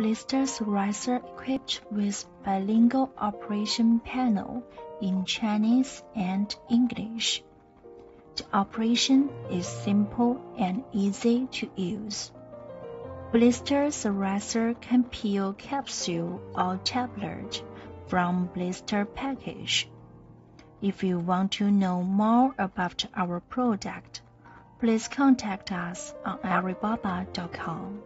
blister riser equipped with bilingual operation panel in Chinese and English. The operation is simple and easy to use. Blister eraser can peel capsule or tablet from blister package. If you want to know more about our product, please contact us on Alibaba.com.